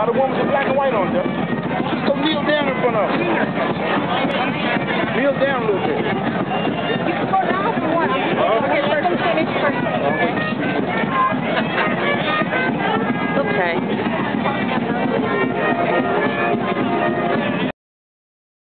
By the woman with the black and white on there. Just go kneel down in front of her. Kneel down a little bit. You can go down if you want. Okay, first, finish first. Okay.